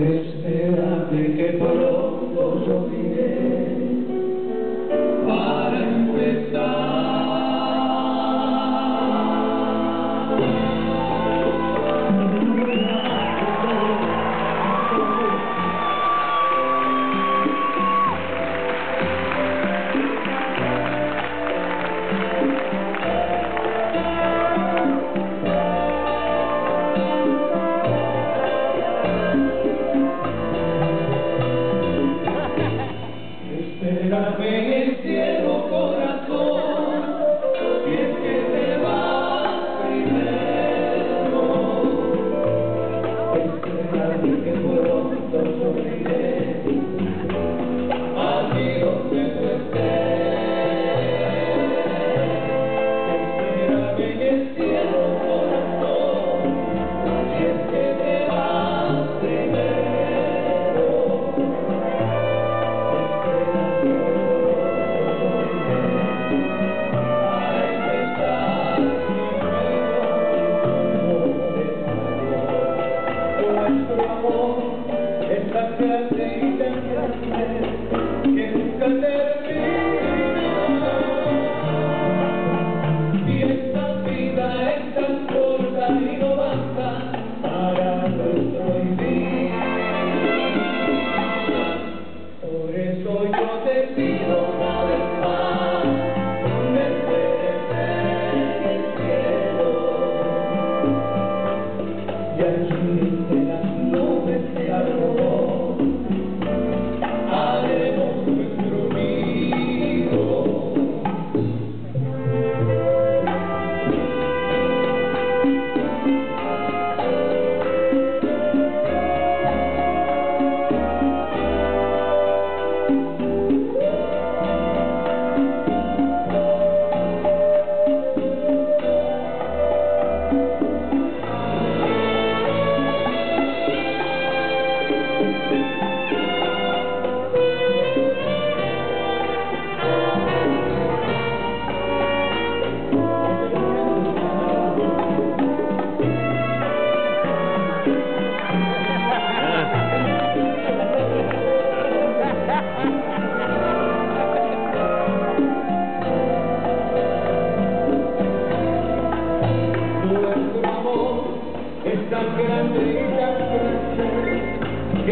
Espérate que pronto Thank you.